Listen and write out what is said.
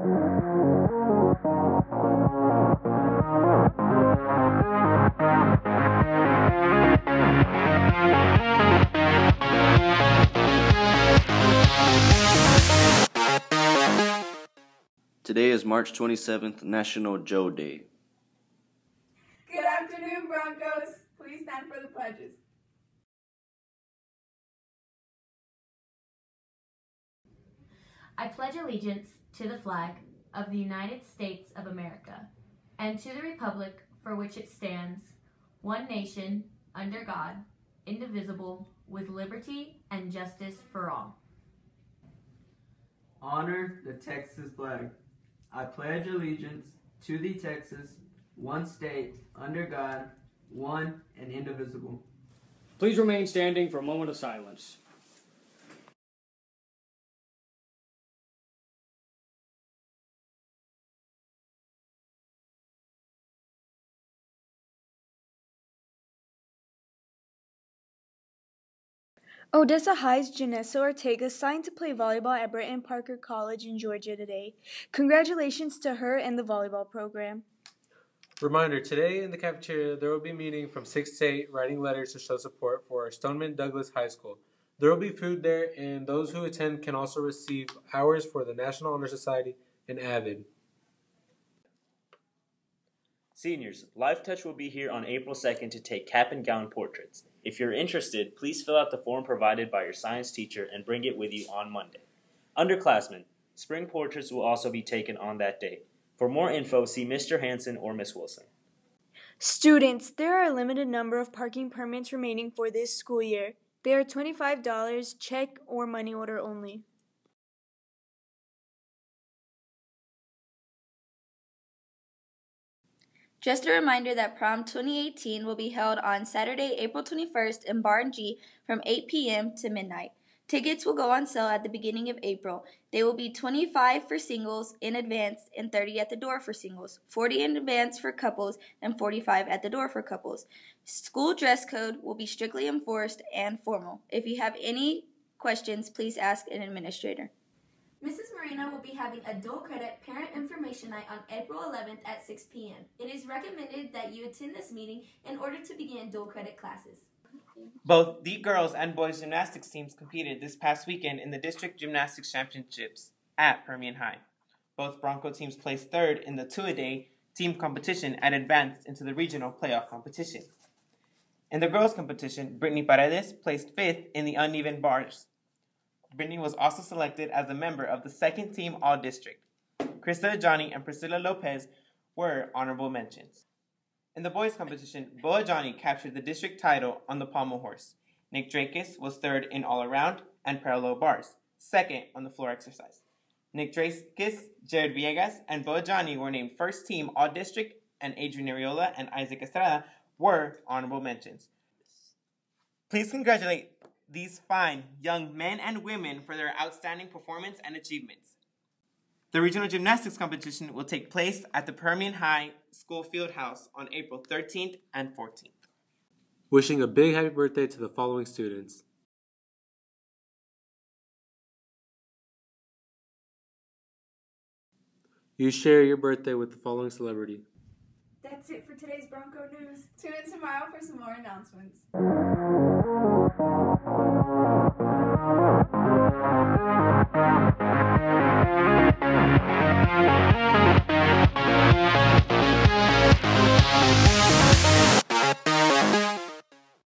Today is March 27th, National Joe Day. Good afternoon, Broncos. Please stand for the pledges. I pledge allegiance to the flag of the United States of America and to the republic for which it stands, one nation, under God, indivisible, with liberty and justice for all. Honor the Texas flag. I pledge allegiance to the Texas, one state, under God, one and indivisible. Please remain standing for a moment of silence. Odessa High's Janessa Ortega signed to play volleyball at Brewton-Parker College in Georgia today. Congratulations to her and the volleyball program. Reminder today in the cafeteria there will be a meeting from 6 to 8 writing letters to show support for Stoneman Douglas High School. There will be food there, and those who attend can also receive hours for the National Honor Society and AVID. Seniors, Lifetouch will be here on April 2nd to take cap and gown portraits. If you're interested, please fill out the form provided by your science teacher and bring it with you on Monday. Underclassmen, spring portraits will also be taken on that day. For more info, see Mr. Hanson or Miss Wilson. Students, there are a limited number of parking permits remaining for this school year. They are $25, check or money order only. Just a reminder that prom 2018 will be held on Saturday, April 21st in Barn G from 8 p.m. to midnight. Tickets will go on sale at the beginning of April. They will be 25 for singles in advance and 30 at the door for singles, 40 in advance for couples, and 45 at the door for couples. School dress code will be strictly enforced and formal. If you have any questions, please ask an administrator. Will be having a dual credit parent information night on April 11th at 6 p.m. It is recommended that you attend this meeting in order to begin dual credit classes. Both the girls and boys gymnastics teams competed this past weekend in the district gymnastics championships at Permian High. Both Bronco teams placed third in the two-a-day team competition and advanced into the regional playoff competition. In the girls competition, Brittany Paredes placed fifth in the uneven bars Brittany was also selected as a member of the second team All District. Krista Johnny and Priscilla Lopez were honorable mentions. In the boys' competition, Boa Johnny captured the district title on the pommel horse. Nick Drakis was third in all around and parallel bars, second on the floor exercise. Nick Drakis, Jared Villegas, and Boa Johnny were named first team All District, and Adrian Ariola and Isaac Estrada were honorable mentions. Please congratulate these fine young men and women for their outstanding performance and achievements. The regional gymnastics competition will take place at the Permian High School Field House on April 13th and 14th. Wishing a big happy birthday to the following students. You share your birthday with the following celebrity. That's it for today's Bronco News. Tune in tomorrow for some more announcements.